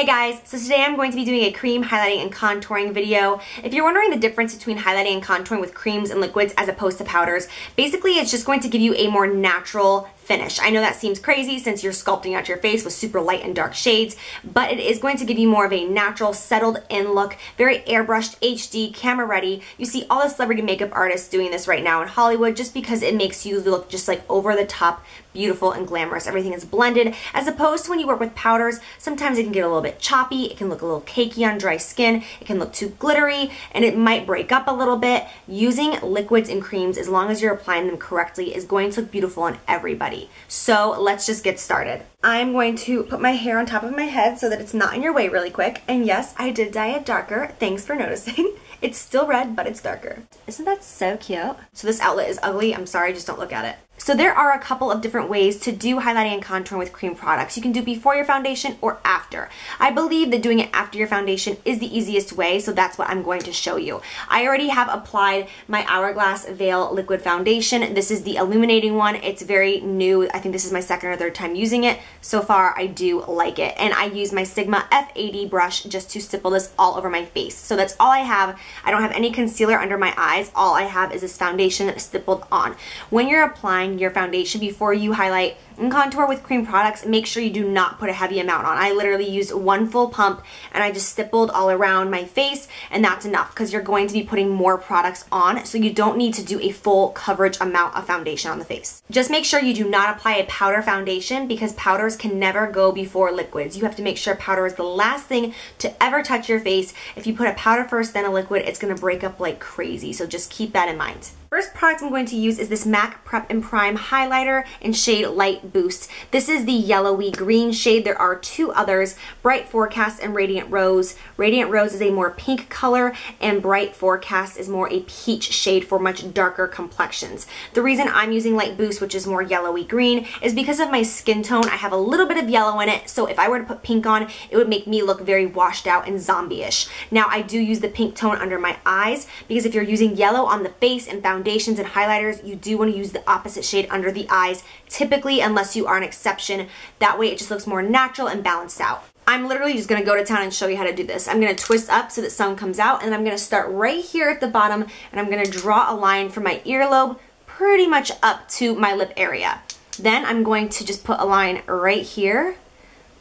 Hey guys, so today I'm going to be doing a cream highlighting and contouring video. If you're wondering the difference between highlighting and contouring with creams and liquids as opposed to powders, basically it's just going to give you a more natural finish. I know that seems crazy since you're sculpting out your face with super light and dark shades, but it is going to give you more of a natural, settled in look, very airbrushed, HD, camera ready. You see all the celebrity makeup artists doing this right now in Hollywood just because it makes you look just like over the top, beautiful and glamorous. Everything is blended as opposed to when you work with powders, sometimes it can get a little bit choppy, it can look a little cakey on dry skin, it can look too glittery, and it might break up a little bit. Using liquids and creams, as long as you're applying them correctly, is going to look beautiful on everybody. So let's just get started. I'm going to put my hair on top of my head so that it's not in your way really quick. And yes, I did dye it darker. Thanks for noticing. It's still red, but it's darker. Isn't that so cute? So this outlet is ugly. I'm sorry, just don't look at it. So there are a couple of different ways to do highlighting and contouring with cream products. You can do before your foundation or after. I believe that doing it after your foundation is the easiest way, so that's what I'm going to show you. I already have applied my Hourglass Veil Liquid Foundation. This is the illuminating one. It's very new. I think this is my second or third time using it. So far, I do like it. And I use my Sigma F80 brush just to stipple this all over my face. So that's all I have. I don't have any concealer under my eyes. All I have is this foundation stippled on. When you're applying your foundation before you highlight and contour with cream products, make sure you do not put a heavy amount on. I literally used one full pump and I just stippled all around my face and that's enough because you're going to be putting more products on so you don't need to do a full coverage amount of foundation on the face. Just make sure you do not apply a powder foundation because powders can never go before liquids. You have to make sure powder is the last thing to ever touch your face. If you put a powder first then a liquid, it's going to break up like crazy. So just keep that in mind. First product I'm going to use is this MAC Prep and Prime Highlighter in shade Light Boost. This is the yellowy green shade. There are two others, Bright Forecast and Radiant Rose. Radiant Rose is a more pink color and Bright Forecast is more a peach shade for much darker complexions. The reason I'm using Light Boost, which is more yellowy green, is because of my skin tone. I have a little bit of yellow in it, so if I were to put pink on, it would make me look very washed out and zombie-ish. Now, I do use the pink tone under my eyes because if you're using yellow on the face and foundations and highlighters, you do want to use the opposite shade under the eyes, typically unless you are an exception. That way it just looks more natural and balanced out. I'm literally just gonna go to town and show you how to do this. I'm gonna twist up so that some comes out and I'm gonna start right here at the bottom and I'm gonna draw a line from my earlobe pretty much up to my lip area. Then I'm going to just put a line right here,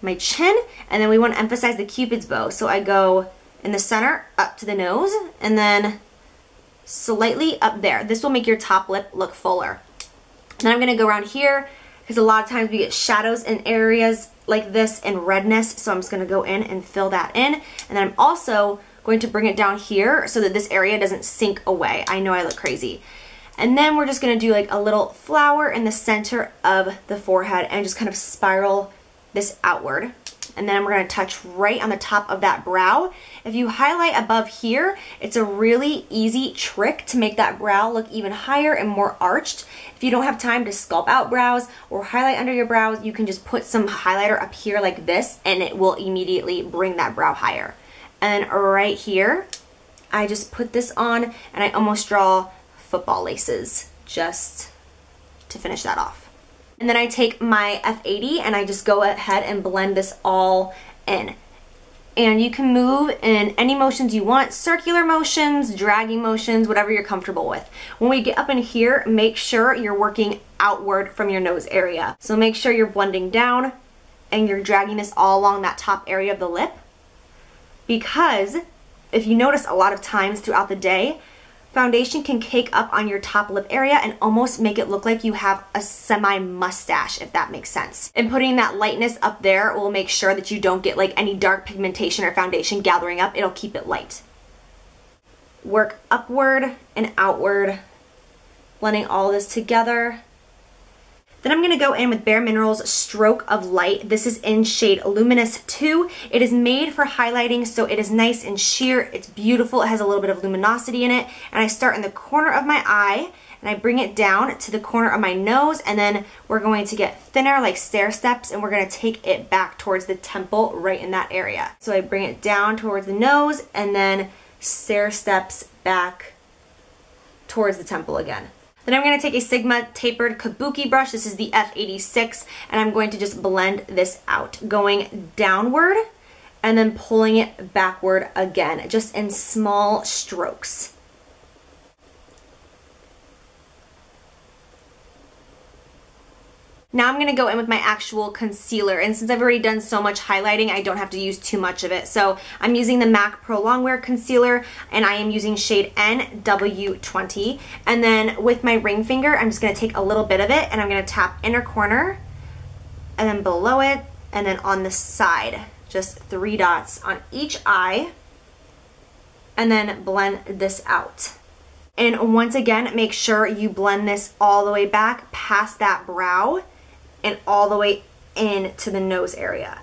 my chin, and then we wanna emphasize the cupid's bow. So I go in the center up to the nose and then slightly up there. This will make your top lip look fuller. Then I'm to go around here because a lot of times we get shadows in areas like this and redness. So I'm just going to go in and fill that in. And then I'm also going to bring it down here so that this area doesn't sink away. I know I look crazy. And then we're just going to do like a little flower in the center of the forehead and just kind of spiral this outward and then we're going to touch right on the top of that brow. If you highlight above here, it's a really easy trick to make that brow look even higher and more arched. If you don't have time to sculpt out brows or highlight under your brows, you can just put some highlighter up here like this and it will immediately bring that brow higher. And right here, I just put this on and then I take my F80 and I just go ahead and blend this all in. And you can move in any motions you want, circular motions, dragging motions, whatever you're comfortable with. When we get up in here, make sure you're working outward from your nose area. So make sure you're blending down and you're dragging this all along that top area of the lip. Because if you notice a lot of times throughout the day, Foundation can cake up on your top lip area and almost make it look like you have a semi-mustache, if that makes sense. And putting that lightness up there will make sure that you don't get like any dark pigmentation or foundation gathering up. It'll keep it light. Work upward and outward, blending all this together. Then I'm going to go in with Bare Minerals Stroke of Light. This is in shade Luminous 2. It is made for highlighting, so it is nice and sheer. It's beautiful. It has a little bit of luminosity in it. And I start in the corner of my eye, and I bring it down to the corner of my nose, and then we're going to get thinner like stair steps, and we're going to take it back towards the temple right in that area. So I bring it down towards the nose, and then stair steps back towards the temple again. Then I'm going to take a Sigma tapered kabuki brush. This is the F86 and I'm going to just blend this out going downward and then pulling it backward again, just in small strokes. Now I'm going to go in with my actual concealer and since I've already done so much highlighting I don't have to use too much of it. So I'm using the MAC Pro Longwear Concealer and I am using shade NW20 and then with my ring finger I'm just going to take a little bit of it and I'm going to tap inner corner and then below it and then on the side just three dots on each eye and then blend this out. And once again, make sure you blend this all the way back past that brow and all the way in to the nose area.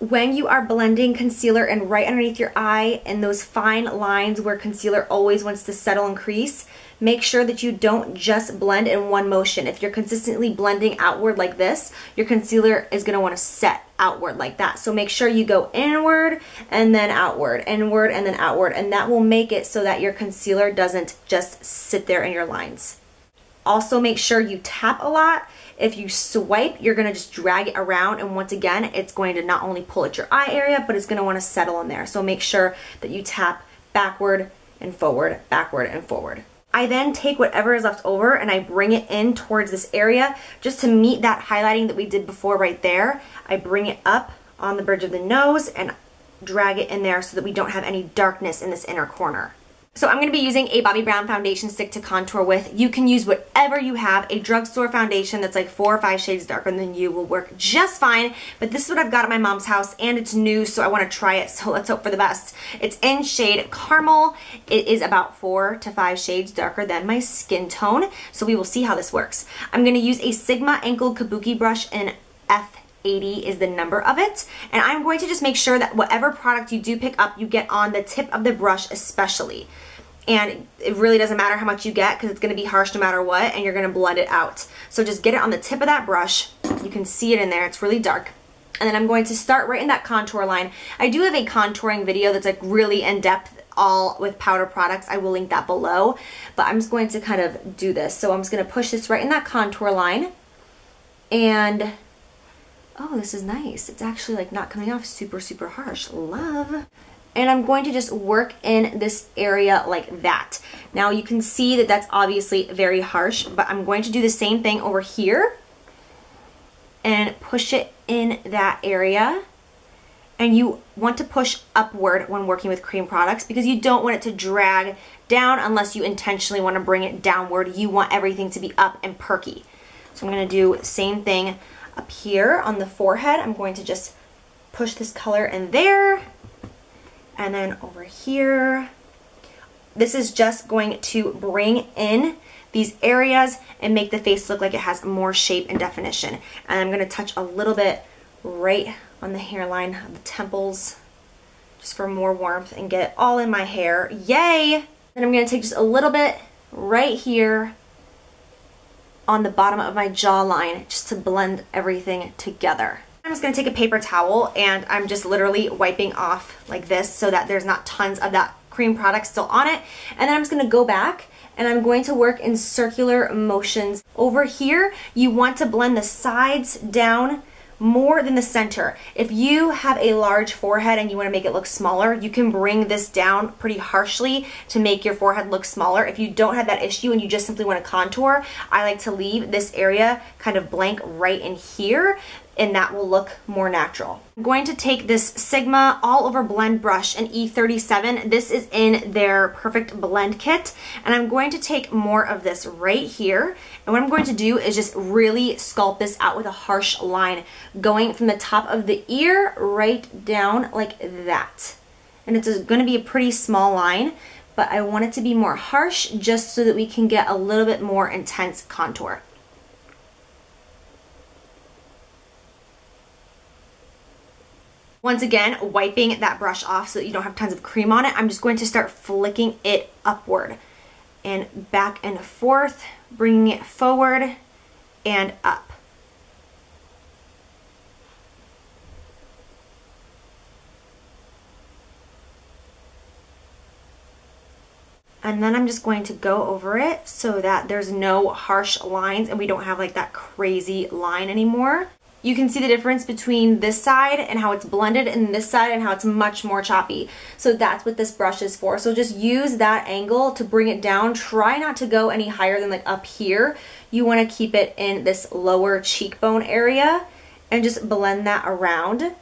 When you are blending concealer and right underneath your eye and those fine lines where concealer always wants to settle and crease, make sure that you don't just blend in one motion. If you're consistently blending outward like this, your concealer is gonna wanna set outward like that. So make sure you go inward and then outward, inward and then outward, and that will make it so that your concealer doesn't just sit there in your lines. Also make sure you tap a lot if you swipe, you're gonna just drag it around and once again, it's going to not only pull at your eye area, but it's gonna wanna settle in there. So make sure that you tap backward and forward, backward and forward. I then take whatever is left over and I bring it in towards this area just to meet that highlighting that we did before right there. I bring it up on the bridge of the nose and drag it in there so that we don't have any darkness in this inner corner. So I'm going to be using a Bobbi Brown foundation stick to contour with. You can use whatever you have. A drugstore foundation that's like four or five shades darker than you will work just fine. But this is what I've got at my mom's house and it's new so I want to try it. So let's hope for the best. It's in shade Caramel. It is about four to five shades darker than my skin tone. So we will see how this works. I'm going to use a Sigma Angled Kabuki brush in F 80 is the number of it. And I'm going to just make sure that whatever product you do pick up, you get on the tip of the brush especially and it really doesn't matter how much you get because it's going to be harsh no matter what and you're going to blend it out. So just get it on the tip of that brush. You can see it in there. It's really dark. And then I'm going to start right in that contour line. I do have a contouring video that's like really in-depth all with powder products. I will link that below. But I'm just going to kind of do this. So I'm just going to push this right in that contour line. And, oh, this is nice. It's actually like not coming off super, super harsh. Love and I'm going to just work in this area like that. Now you can see that that's obviously very harsh, but I'm going to do the same thing over here and push it in that area. And you want to push upward when working with cream products because you don't want it to drag down unless you intentionally want to bring it downward. You want everything to be up and perky. So I'm going to do same thing up here on the forehead. I'm going to just push this color in there and then over here, this is just going to bring in these areas and make the face look like it has more shape and definition. And I'm going to touch a little bit right on the hairline of the temples just for more warmth and get it all in my hair. Yay! Then I'm going to take just a little bit right here on the bottom of my jawline just to blend everything together. I'm just going to take a paper towel and I'm just literally wiping off like this so that there's not tons of that cream product still on it. And then I'm just going to go back and I'm going to work in circular motions. Over here, you want to blend the sides down more than the center. If you have a large forehead and you want to make it look smaller, you can bring this down pretty harshly to make your forehead look smaller. If you don't have that issue and you just simply want to contour, I like to leave this area kind of blank right in here and that will look more natural. I'm going to take this Sigma All Over Blend Brush in E37. This is in their Perfect Blend Kit. And I'm going to take more of this right here. And what I'm going to do is just really sculpt this out with a harsh line, going from the top of the ear right down like that. And it's going to be a pretty small line, but I want it to be more harsh just so that we can get a little bit more intense contour. Once again, wiping that brush off so that you don't have tons of cream on it, I'm just going to start flicking it upward and back and forth, bringing it forward and up. And then I'm just going to go over it so that there's no harsh lines and we don't have like that crazy line anymore. You can see the difference between this side and how it's blended and this side and how it's much more choppy. So that's what this brush is for. So just use that angle to bring it down. Try not to go any higher than like up here. You wanna keep it in this lower cheekbone area and just blend that around.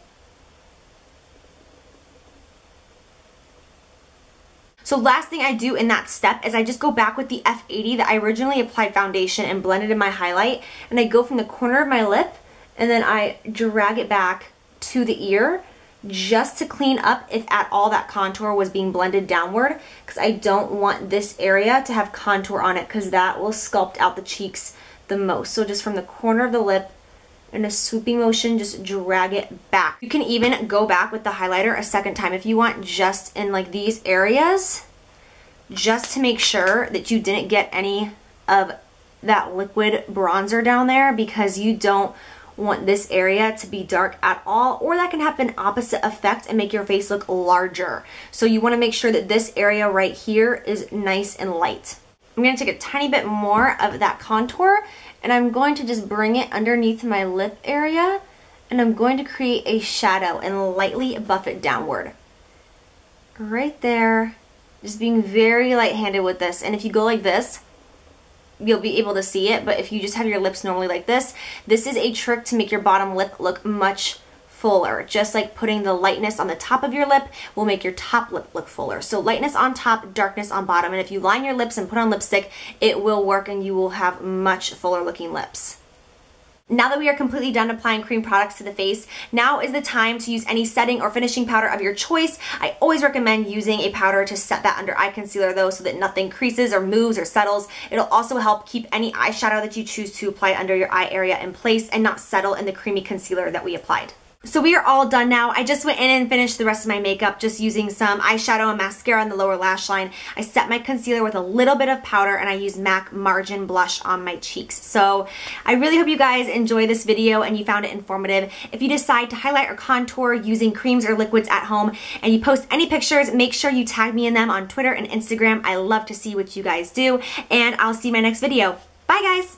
So last thing I do in that step is I just go back with the F80 that I originally applied foundation and blended in my highlight and I go from the corner of my lip and then I drag it back to the ear just to clean up if at all that contour was being blended downward because I don't want this area to have contour on it because that will sculpt out the cheeks the most. So just from the corner of the lip in a swooping motion, just drag it back. You can even go back with the highlighter a second time if you want just in like these areas just to make sure that you didn't get any of that liquid bronzer down there because you don't want this area to be dark at all or that can have an opposite effect and make your face look larger. So you want to make sure that this area right here is nice and light. I'm going to take a tiny bit more of that contour and I'm going to just bring it underneath my lip area and I'm going to create a shadow and lightly buff it downward. Right there. Just being very light-handed with this. And if you go like this, you'll be able to see it, but if you just have your lips normally like this, this is a trick to make your bottom lip look much fuller. Just like putting the lightness on the top of your lip will make your top lip look fuller. So lightness on top, darkness on bottom. And if you line your lips and put on lipstick, it will work and you will have much fuller looking lips. Now that we are completely done applying cream products to the face, now is the time to use any setting or finishing powder of your choice. I always recommend using a powder to set that under eye concealer though so that nothing creases or moves or settles. It'll also help keep any eyeshadow that you choose to apply under your eye area in place and not settle in the creamy concealer that we applied. So we are all done now. I just went in and finished the rest of my makeup just using some eyeshadow and mascara on the lower lash line. I set my concealer with a little bit of powder and I use MAC Margin Blush on my cheeks. So I really hope you guys enjoy this video and you found it informative. If you decide to highlight or contour using creams or liquids at home and you post any pictures, make sure you tag me in them on Twitter and Instagram. I love to see what you guys do and I'll see you in my next video. Bye guys!